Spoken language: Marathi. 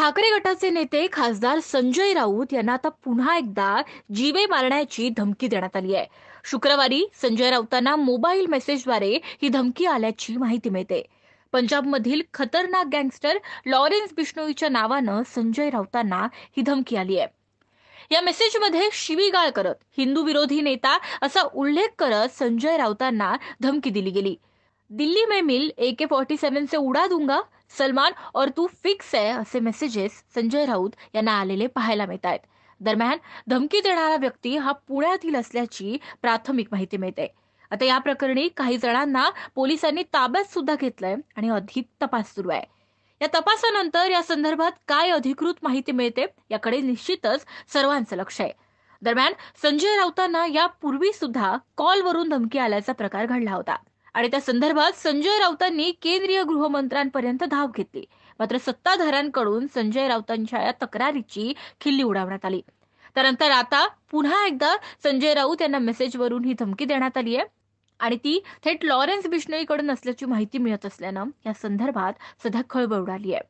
ठाकरे गटाचे नेते खासदार संजय राऊत यांना आता पुन्हा एकदा जीवे मारण्याची धमकी देण्यात आली आहे. शुक्रवारी संजय राऊतांना मोबाईल मेसेजद्वारे ही धमकी आल्याची माहिती मिळते. पंजाबमधील खतरनाक गँगस्टर लॉरेन्स बिष्णोईच्या नावानं संजय राऊतांना ही धमकी आली आहे. या मेसेजमध्ये शिवीगाळ करत हिंदू विरोधी नेता असा उल्लेख करत संजय राऊतांना धमकी दिली गेली. दिल्ली में मिल ए के फोर्टी सेवन से उडा दूंगा सलमान और तू फिक्स आहे असे मेसेजेस संजय राऊत यांना आलेले पाहायला मिळत आहेत दरम्यान धमकी देणारा व्यक्ती हा पुण्यातील असल्याची प्राथमिक माहिती मिळते. आता या प्रकरणी काही जणांना पोलिसांनी ताब्यात सुद्धा घेतलंय आणि अधिक तपास सुरू आहे. या तपासानंतर या संदर्भात काय अधिकृत माहिती मिळते याकडे निश्चितच सर्वांचं लक्ष आहे. दरम्यान संजय राऊतांना यापूर्वी सुद्धा कॉलवरून धमकी आल्याचा प्रकार घडला होता. आणि त्या संदर्भात संजय राऊतांनी केंद्रीय गृहमंत्र्यांपर्यंत धाव घेतली. मात्र सत्ताधाऱ्यांकडून संजय राऊतांच्या या तक्रारीची खिल्ली उडवण्यात आली. त्यानंतर आता पुन्हा एकदा संजय राऊत यांना मेसेजवरून ही धमकी देण्यात आली आहे. आणि ती थेट लॉरेन्स बिश्नोईकडून असल्याची माहिती मिळत असल्यानं या संदर्भात सध्या खळबळ उडाली आहे.